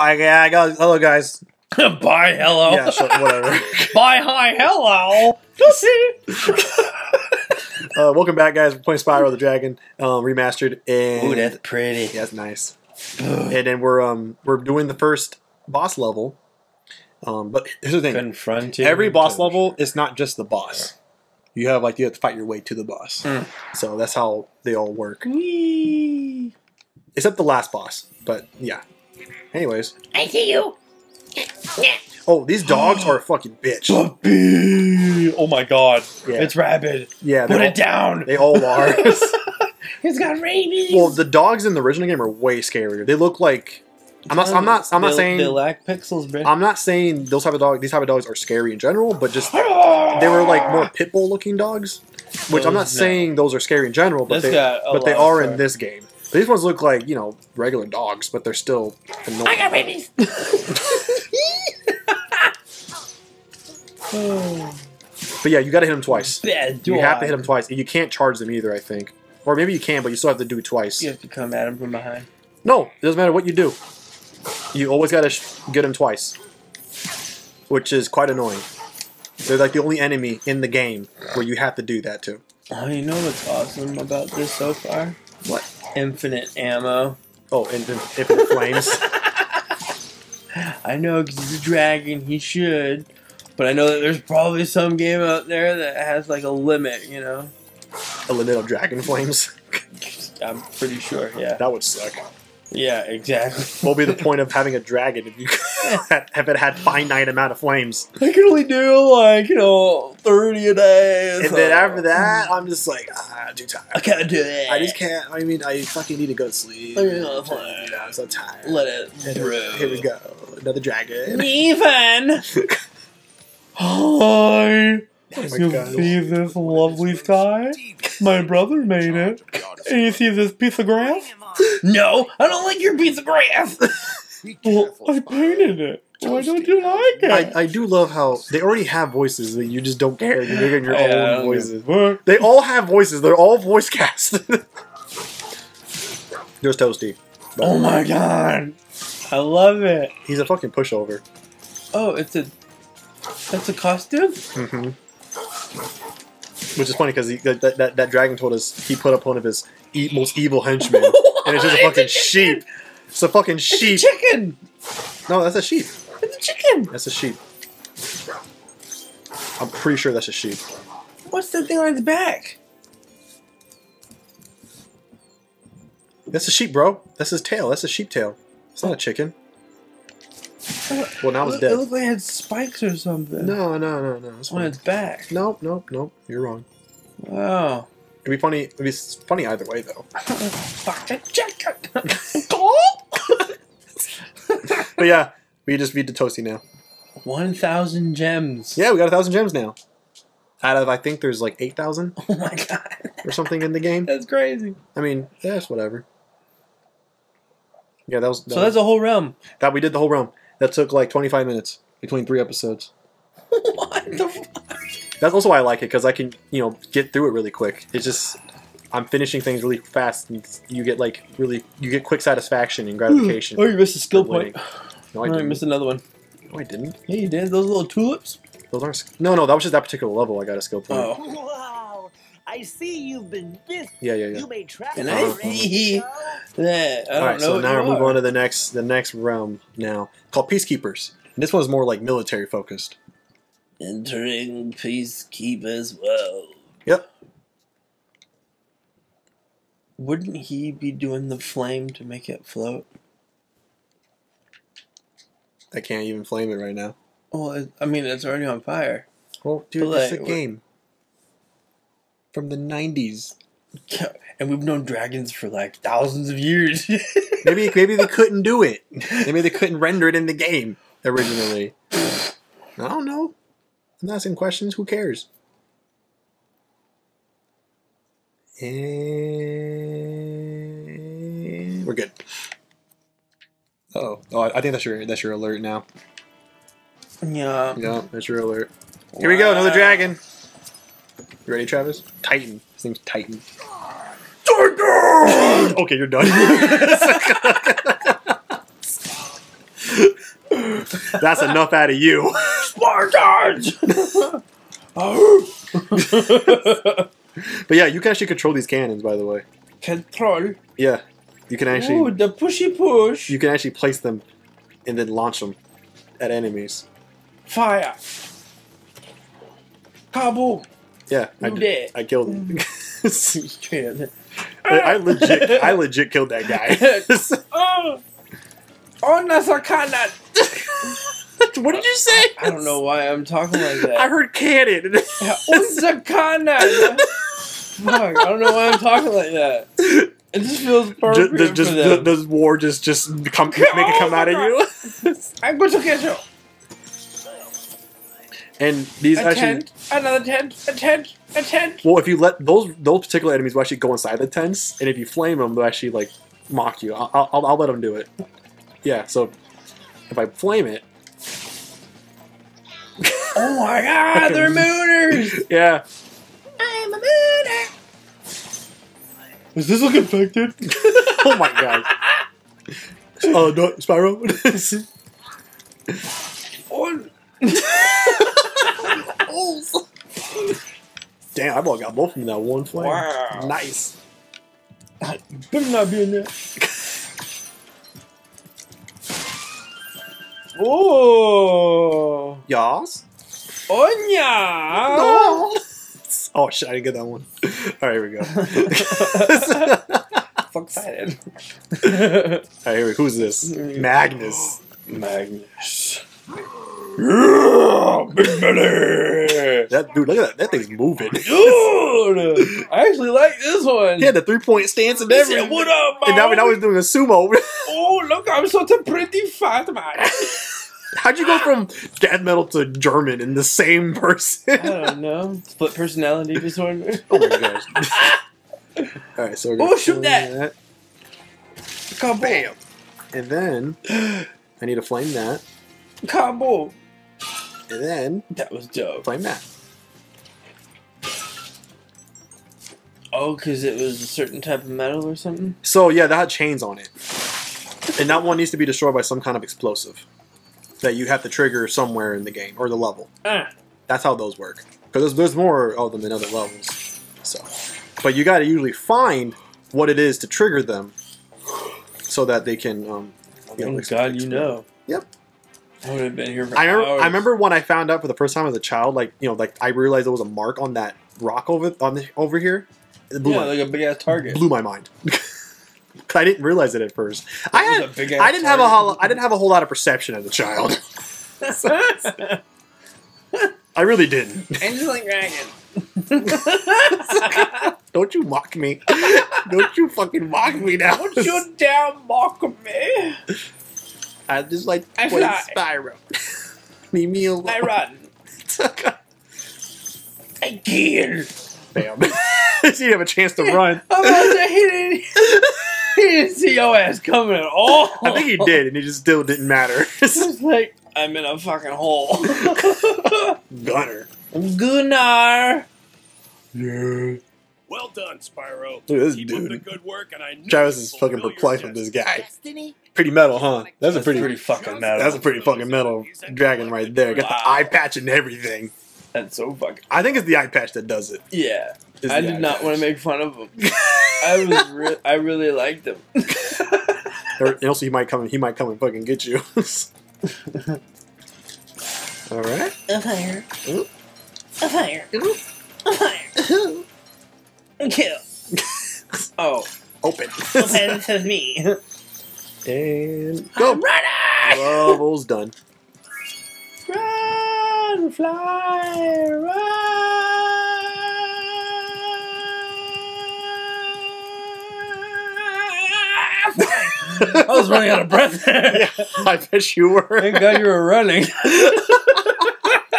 Bye, yeah, I got, hello, guys. Bye, hello. Yeah, so, whatever. Bye, hi, hello. uh, welcome back, guys. We're playing Spyro the Dragon um, remastered, and Ooh, that's pretty. yeah, that's nice. and then we're um we're doing the first boss level. Um, but here's the thing: Confronting. every boss level is not just the boss. You have like you have to fight your way to the boss. Mm. So that's how they all work, Whee! except the last boss. But yeah. Anyways, I see you. oh, these dogs are a fucking bitch. Puppy! Oh my god. Yeah. It's rabid. Yeah, Put they it down. they all are. He's got rabies. well, the dogs in the original game are way scarier. They look like I'm not. I'm not. I'm not They- saying. they lack pixels, bro. I'm not saying those type of dog. These type of dogs are scary in general, but just they were like more pit bull looking dogs. Which I'm not no. saying those are scary in general, but This they but they lot of are in this game. These ones look like you know regular dogs, but they're still annoying. I annoying. got rabies. But yeah, you got to hit them twice. Bad You dog. have to hit them twice, and you can't charge them either. I think, or maybe you can, but you still have to do it twice. You have to come at him from behind. No, it doesn't matter what you do. You always got to sh- get them twice, which is quite annoying. They're like the only enemy in the game where you have to do that too. Oh, you know what's awesome about this so far? Infinite ammo. Oh, and infinite flames. I know because he's a dragon, he should. But I know that there's probably some game out there that has like a limit, you know? A limit of dragon flames. I'm pretty sure, yeah. That would suck. Yeah, exactly. What would be the point of having a dragon if you if it had finite amount of flames? I can only do like, you know, 30 a day. And so- then after that, I'm just like, ah, I'm too tired. I can't do it. I just can't. I mean, I fucking need to go to sleep. I mean, I'll play. You know, I'm so tired. Let it And through. Here we go. Another dragon. Even. Hi. Oh you God. see this lovely sky? My brother made it. And you see this piece of grass? No, I don't like your piece of grass. Well, I painted it. Why don't you like it? I, I do love how they already have voices that you just don't care. You're making your Yeah, own don't voices. give a fuck. They all have voices. They're all voice cast. There's Toasty. Oh my god. I love it. He's a fucking pushover. Oh, it's a. That's a costume? hmm Which is funny because that, that, that, that dragon told us he put up one of his e- most evil henchmen. and it's just a fucking sheep. It's a fucking sheep. It's a chicken! No, that's a sheep. It's a chicken! That's a sheep. I'm pretty sure that's a sheep. What's that thing on its back? That's a sheep, bro. That's his tail. That's a sheep tail. It's not a chicken. Well, now it's dead. It looked like it had spikes or something. No, no, no, no. It's On its back. Nope, nope, nope. You're wrong. Wow. It'd be funny. It'd be funny either way, though. Fuck a! But yeah, we just beat the Toasty now. 1,000 gems. Yeah, we got a thousand gems now. Out of I think there's like eight thousand. Oh my god. or something in the game. That's crazy. I mean, yeah, whatever. Yeah, that was that, So that's a whole realm. that we did the whole realm. That took like 25 minutes between three episodes. what the fuck? That's also why I like it because I can you know get through it really quick. It's just I'm finishing things really fast, and you get like really you get quick satisfaction and hmm. gratification. Oh, you missed a skill point. No, I Oh, you didn't. missed another one. No, I didn't. Yeah, you did. Those little tulips. Those aren't. No, no, that was just that particular level. I got a skill point. Oh. Wow! I see you've been busy. Yeah, yeah, yeah. You made tracks And I already. see- so- Yeah, I don't All right, know. so now we're moving on to the next the next realm now called Peacekeepers. And this one's more like military focused. Entering Peacekeeper's world. Yep. Wouldn't he be doing the flame to make it float? I can't even flame it right now. Well, I mean, it's already on fire. Well, dude, But, it's a like, game from the '90s. And we've known dragons for like thousands of years. Maybe maybe they couldn't do it. Maybe they couldn't render it in the game originally. I don't know. I'm asking questions. Who cares? And we're good. Oh, oh! I I think that's your that's your alert now. yeah. Yeah, that's your alert. Here we go, another dragon. You ready, Travis? Titan. His name's Titan. Titan! okay, you're done. That's enough out of you. Spartans! But yeah, you can actually control these cannons, by the way. Control. Yeah, you can actually Ooh, the pushy push. you can actually place them and then launch them at enemies. Fire. Kaboom. Yeah, I, did. I killed him. I, I legit, I legit killed that guy. Oh. Oh, Nasakana. what did you say? I don't know why I'm talking like that. I heard cannon. Unsakana. Fuck, I don't know why I'm talking like that. It just feels just, perfect just, just for them. does war just just come make it come out of you? I'm going to get you. and these A actually, tent, another tent, a tent, a tent. well, if you let those those particular enemies will actually go inside the tents, and if you flame them, they'll actually like mock you. I'll, I'll, I'll let them do it. Yeah, so if I flame it, Oh my god, they're mooners! yeah, I'm a mooner. Does this look infected? oh my god. Oh no, Spyro. Oh. Damn, I about got both of them in that one flame. Wow. Nice. Better not be in there. Oh, Yas. Onya! No. Oh shit, I didn't get that one. Alright, here we go. So excited. Alright, here we Who's this? Magnus. Magnus. Yeah, big belly. That dude, look at that. That thing's moving. Dude, I actually like this one. Yeah, the three point stance and everything. said, what up, And now, man? now he's doing a sumo. Oh, look, I'm such a pretty fat man. How'd you go from death metal to German in the same person? I don't know. Split personality disorder. oh my gosh. Alright, so we're gonna Oh, shoot flame that. Kaboom. Bam. And then I need to flame that. Kaboom. And then That was dope. flame that. Oh, because it was a certain type of metal or something? So yeah, that had chains on it. And that one needs to be destroyed by some kind of explosive. That you have to trigger somewhere in the game or the level. Ah. That's how those work. Because there's, there's more of them in other levels. So, but you got to usually find what it is to trigger them, so that they can. Um, you know, Oh, ex- God, you know. Yep. I would have been here for I remember. hours. I remember when I found out for the first time as a child. Like you know, like I realized there was a mark on that rock over on the, over here. It blew, Yeah, my, like a big ass target. blew my mind. I didn't realize it at first. I had. I didn't have a target. whole. I didn't have a whole lot of perception as a child. I really didn't. Angelic Dragon. Don't you mock me. Don't you fucking mock me now. Don't you dare mock me. I just like I play fly. Spyro. Leave me alone. I run. I kill. Bam. so you have a chance to run. I'm about to hit it. He didn't see your ass coming at all. I think he did, and it just still didn't matter. It's like, I'm in a fucking hole. Gunner. Gunnar. Yeah. Well done, Spyro. Look at this Keep up the dude. good work, and I Travis is fucking perplexed with this guy. Destiny? Pretty metal, huh? That's a pretty, pretty fucking metal. that's a pretty fucking metal dragon right there. Got the eye patch and everything. That's so fucking. I think it's the eye patch that does it. Yeah. It's I did not patch. want to make fun of him. I was re- I really liked him. Or else he might come. He might come and fucking get you. All right. A fire. Ooh. A fire. A fire. Kill. Oh. Open. Okay, this is me. and go. I'm running! Level's done. Run, fly, run! I was running out of breath there. I bet you were. Thank God you were running.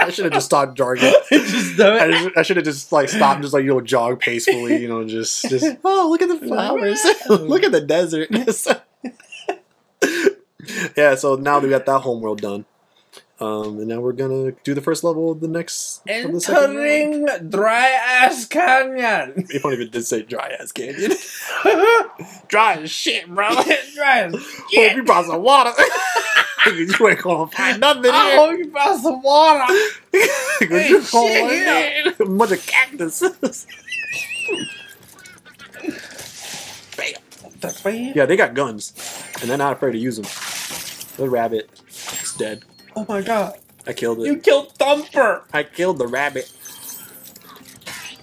I should have just stopped jogging. just I, just, I should have just like stopped, and just like you know, jog peacefully. You know, just just. Oh, look at the flowers! look at the desert. yeah. So now we got that homeworld done. Um, and now we're gonna do the first level of the next. Of the second. Entering dry ass canyon. If if it did say dry ass canyon. dry as shit, bro. dry as shit. Hope you brought some water. you ain't gonna find nothing I here. hope you brought some water. Cause you going in. A bunch of cactuses. Bam. Yeah, they got guns, and they're not afraid to use them. The rabbit is dead. Oh my god. I killed it. You killed Thumper. I killed the rabbit.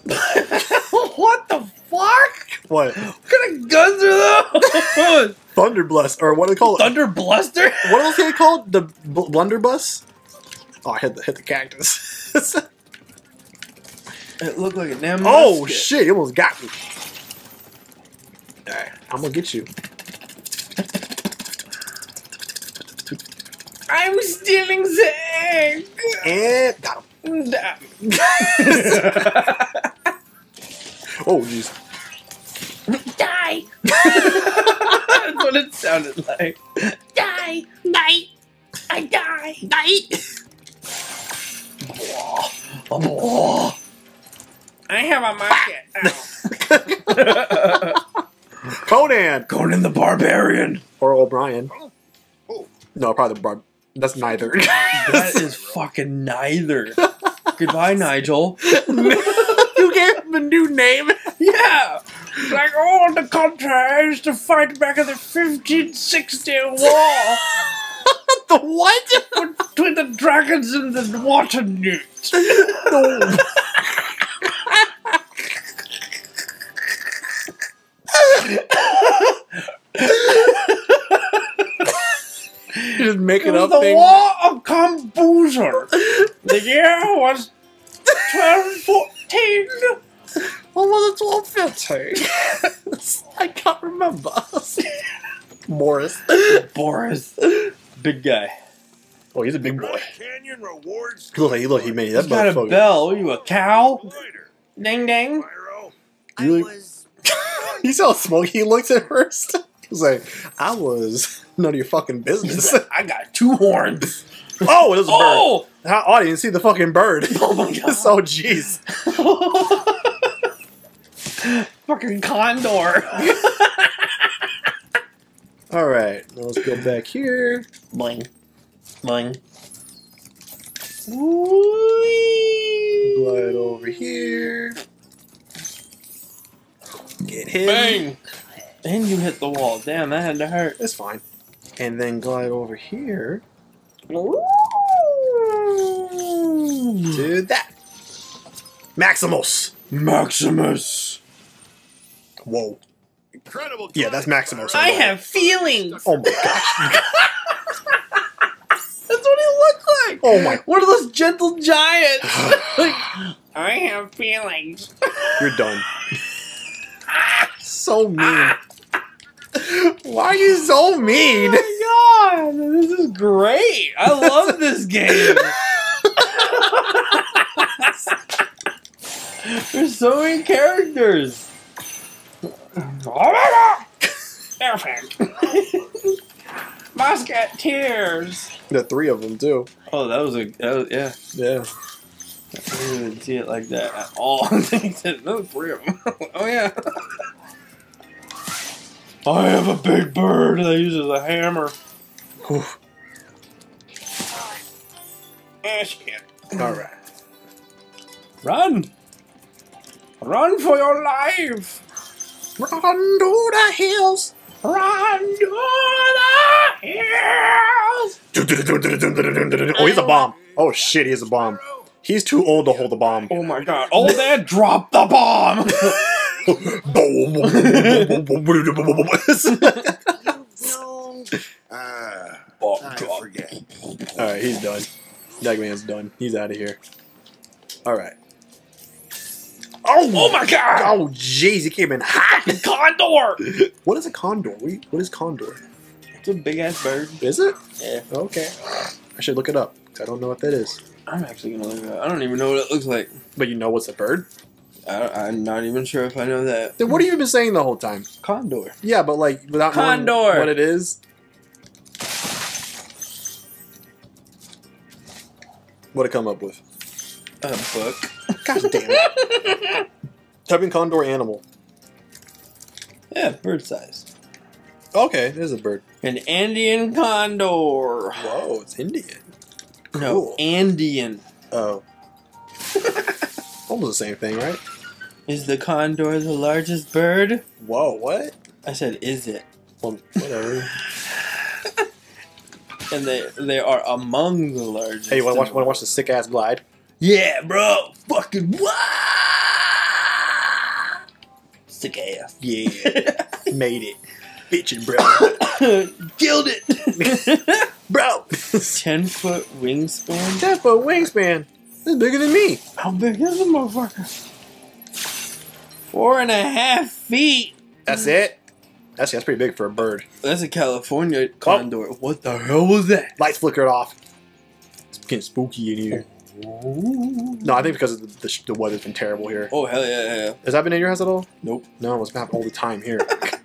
what the fuck? What? What kind of guns are those? Thunderblast, or what do they call it? Thunder Bluster? what else can they called? The bl- blunderbuss? Oh, I hit the hit the cactus. It looked like a damn oh musket. shit! You almost got me. Alright, I'm gonna get you. I'm stealing the egg. And got him. Oh jeez. Die! That's what it sounded like. Die! Die! I die! Die! Oh, I have a musket. Conan Conan the Barbarian. or O'Brien. Oh. No, probably the barb. That's neither. That is fucking neither. Goodbye, Nigel. you gave him a new name. Yeah. Like, oh, the contrary is to fight back in the 1560 war the what? between the dragons and the water newts. No. Just making It was up the things. War of Kambuzer. The year was 1214. What was it? Twelve fifteen. I can't remember. Morris. Boris. Big guy. Oh, he's a big boy. Canyon rewards. Look, he look, he made He's that got a motherfucker. bell. you a cow? Ding ding. Spyro. I Really? was. You saw how smoky he looks at first. Was like, "I was none of your fucking business." I got two horns. oh, it was a bird. Oh! How oh, I didn't see the fucking bird. Oh my God. so jeez. Fucking condor. All right, let's go back here. Boing. Boing. Glide over here. Get him. Bang! And you hit the wall. Damn, that had to hurt. That's fine. And then glide over here Dude. to that. Maximus. Maximus. Whoa. Incredible. Yeah, that's Maximus. I have feelings. Oh my gosh. That's what he looked like. Oh my. One of those gentle giants. Like, I have feelings. You're done. Ah. so mean. Why are you so mean? Oh my god, this is great. I love this game. There's so many characters. Perfect. Musketeers. The three of them too. Oh, that was a that was, yeah. Yeah. I didn't even see it like that at all. no three of them. oh yeah. I have a big bird that uses a hammer. Whew. Ah, shit. All right. Run! Run for your life! Run to the hills. Run to the hills! Oh, he's a bomb. Oh shit, he's a bomb. He's too old to hold a bomb. Oh my god. Oh, Dad, drop the bomb! No. Ah, I forget. All right, he's done. That man's done. He's out of here. All right. Oh, Oh my god! Oh, jeez, he came in hot. Condor! What is a condor? What what is condor? It's a big ass bird. Is it? Yeah. Okay. I should look it up. 'cause I don't know what that is. I'm actually gonna look it up. I don't even know what it looks like. But you know what's a bird? I, I'm not even sure if I know that. Then what have you been saying the whole time? Condor. Yeah, but like without knowing Condor. what it is. What it come up with? A book. God damn it. Type in condor animal. Yeah, bird size. Okay, it is a bird. An Andean condor. Whoa, it's Indian. No, Cool. Andean. Oh. Almost the same thing, right? Is the condor the largest bird? Whoa, what? I said, is it? Well, whatever. And they they are among the largest. hey, you want to watch, wanna the watch the sick ass glide? Yeah, bro. Fucking what? Sick ass. Yeah. Made it. Bitchin', bro. Killed it. bro! 10 foot wingspan? Ten foot wingspan. That's bigger than me. How big is the motherfucker? Four and a half feet. That's it? That's, that's pretty big for a bird. That's a California oh. condor. What the hell was that? Lights flickered off. It's getting spooky in here. No, I think because of the, the, the weather's been terrible here. Oh, hell yeah, yeah. Has that been in your house at all? Nope. No, it's been all the time here.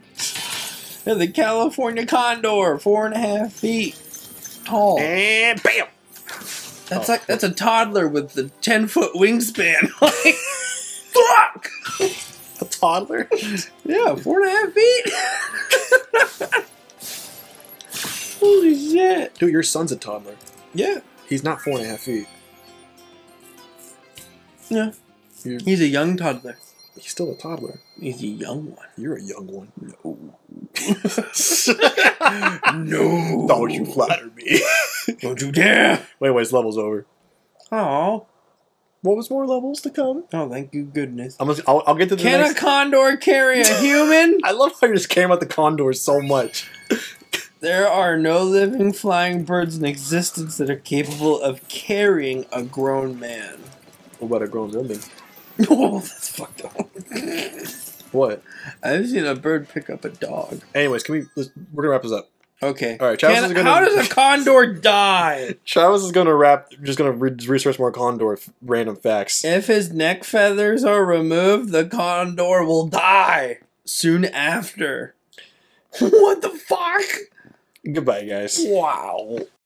Yeah, the California condor, four and a half feet tall. and bam! That's oh. like that's a toddler with the ten foot wingspan. like, fuck. A toddler? Yeah, four and a half feet. Holy shit! Dude, your son's a toddler. Yeah, He's not four and a half feet. yeah. You- He's a young toddler. He's still a toddler. He's a young one. You're a young one. No. Don't you flatter me. Don't you dare! wait, wait, his level's over. Oh, What was more levels to come? oh, thank you goodness. I'm gonna, I'll, I'll get to the Can next. a condor carry a human? I love how you just came about the condors so much. There are no living flying birds in existence that are capable of carrying a grown man. What about a grown woman? Oh, that's fucked up. What? I've seen a bird pick up a dog. Anyways, can we? Let's, we're gonna wrap this up. Okay. All right, Travis Can- is gonna- How does a condor die? Travis is gonna wrap. Just gonna re- research more condor f- random facts. If his neck feathers are removed, the condor will die soon after. what the fuck? Goodbye, guys. Wow.